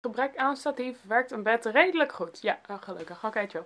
Gebrek aan statief werkt een bed redelijk goed. Ja, uh, gelukkig. Oké, chill.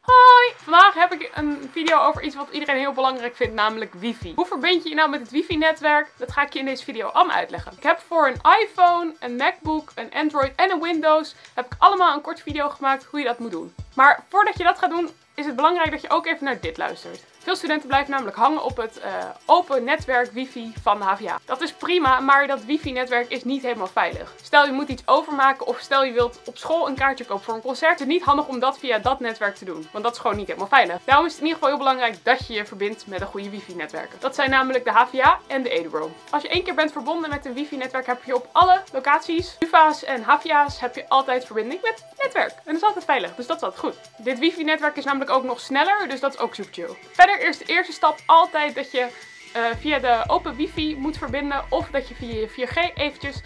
Hoi! Vandaag heb ik een video over iets wat iedereen heel belangrijk vindt, namelijk wifi. Hoe verbind je je nou met het wifi-netwerk? Dat ga ik je in deze video allemaal uitleggen. Ik heb voor een iPhone, een MacBook, een Android en een Windows heb ik allemaal een korte video gemaakt hoe je dat moet doen. Maar voordat je dat gaat doen, is het belangrijk dat je ook even naar dit luistert. Veel studenten blijven namelijk hangen op het uh, open netwerk wifi van de HVA. Dat is prima, maar dat wifi-netwerk is niet helemaal veilig. Stel je moet iets overmaken of stel je wilt op school een kaartje kopen voor een concert. Het is niet handig om dat via dat netwerk te doen, want dat is gewoon niet helemaal veilig. Daarom is het in ieder geval heel belangrijk dat je je verbindt met een goede wifi-netwerken. Dat zijn namelijk de HVA en de EduRoam. Als je één keer bent verbonden met een wifi-netwerk heb je op alle locaties, UvA's en HVA's, heb je altijd verbinding met netwerk. En dat is altijd veilig, dus dat is goed. Dit wifi-netwerk is namelijk ook nog sneller, dus dat is ook super chill. Verder is de eerste stap altijd dat je uh, via de open wifi moet verbinden of dat je via je 4G eventjes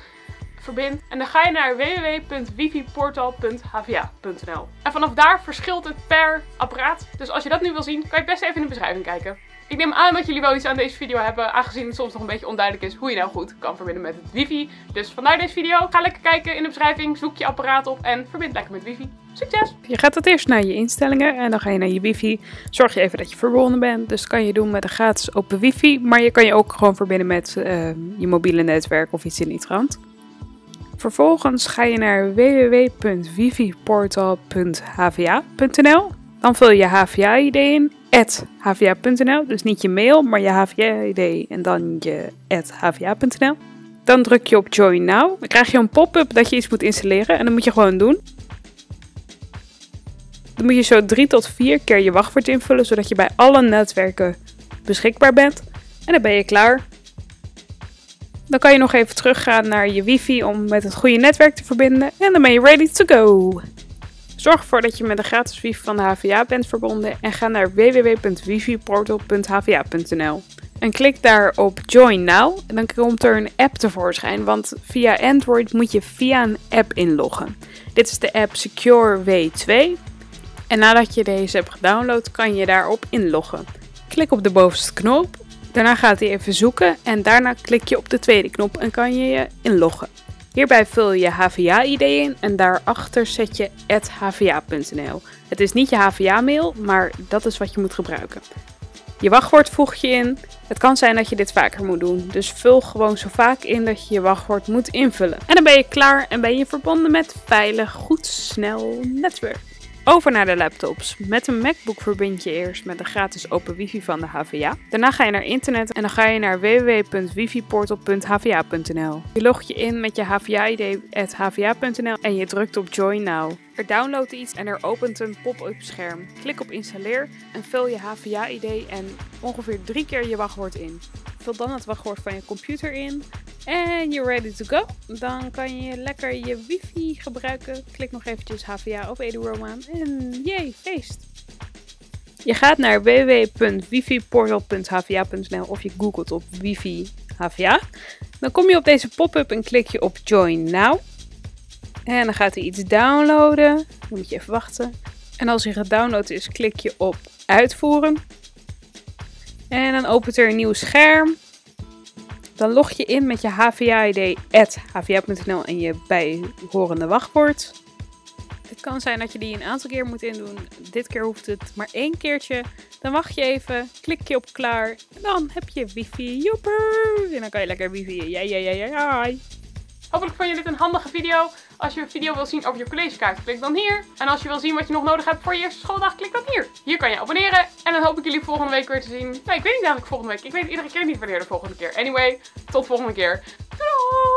verbindt. En dan ga je naar www.wifiportal.hva.nl. En vanaf daar verschilt het per apparaat. Dus als je dat nu wil zien, kan je best even in de beschrijving kijken. Ik neem aan dat jullie wel iets aan deze video hebben, aangezien het soms nog een beetje onduidelijk is hoe je nou goed kan verbinden met het wifi. Dus vandaar deze video. Ga lekker kijken in de beschrijving, zoek je apparaat op en verbind lekker met wifi. Succes! Je gaat het eerst naar je instellingen en dan ga je naar je wifi. Zorg je even dat je verbonden bent. Dus dat kan je doen met een gratis open wifi, maar je kan je ook gewoon verbinden met uh, je mobiele netwerk of iets in die trant. Vervolgens ga je naar www.wifiportal.hva.nl. Dan vul je HVA-ID in, hva.nl. Dus niet je mail, maar je HVA-ID en dan je hva.nl. Dan druk je op Join Now. Dan krijg je een pop-up dat je iets moet installeren en dat moet je gewoon doen. Dan moet je zo drie tot vier keer je wachtwoord invullen, zodat je bij alle netwerken beschikbaar bent. En dan ben je klaar. Dan kan je nog even teruggaan naar je wifi om met het goede netwerk te verbinden. En dan ben je ready to go. Zorg ervoor dat je met de gratis wifi van de HVA bent verbonden en ga naar www.wifiportal.hva.nl. En klik daar op Join Now en dan komt er een app tevoorschijn, want via Android moet je via een app inloggen. Dit is de app Secure W2 en nadat je deze hebt gedownload kan je daarop inloggen. Klik op de bovenste knop, daarna gaat hij even zoeken en daarna klik je op de tweede knop en kan je je inloggen. Hierbij vul je HVA-ID in en daarachter zet je hva.nl. Het is niet je HVA-mail, maar dat is wat je moet gebruiken. Je wachtwoord voeg je in. Het kan zijn dat je dit vaker moet doen, dus vul gewoon zo vaak in dat je je wachtwoord moet invullen. En dan ben je klaar en ben je verbonden met veilig, goed, snel netwerk. Over naar de laptops. Met een MacBook verbind je eerst met de gratis open wifi van de HVA. Daarna ga je naar internet en dan ga je naar www.wifiportal.hva.nl. Je logt je in met je HVA-ID@hva.nl en je drukt op Join Now. Er downloadt iets en er opent een pop-up scherm. Klik op installeer en vul je HVA-ID en ongeveer drie keer je wachtwoord in. Vul dan het wachtwoord van je computer in en you're ready to go. Dan kan je lekker je wifi gebruiken. Klik nog eventjes HVA of EduRoam en jee, feest! Je gaat naar www.wifiportal.hva.nl of je googelt op wifi HVA. Dan kom je op deze pop-up en klik je op Join Now. En dan gaat hij iets downloaden. Dan moet je even wachten. En als hij gedownload is, klik je op uitvoeren. En dan opent er een nieuw scherm. Dan log je in met je HVA-ID hva.nl en je bijhorende wachtwoord. Het kan zijn dat je die een aantal keer moet indoen. Dit keer hoeft het maar één keertje. Dan wacht je even, klik je op klaar en dan heb je wifi. Joeper! En dan kan je lekker wifi. Ja, ja, ja, ja, Hopelijk vond je dit een handige video. Als je een video wil zien over je collegekaart, klik dan hier. En als je wil zien wat je nog nodig hebt voor je eerste schooldag, klik dan hier. Hier kan je abonneren. En dan hoop ik jullie volgende week weer te zien. Nee, ik weet niet eigenlijk volgende week. Ik weet iedere keer niet wanneer de volgende keer. Anyway, tot volgende keer. Doei!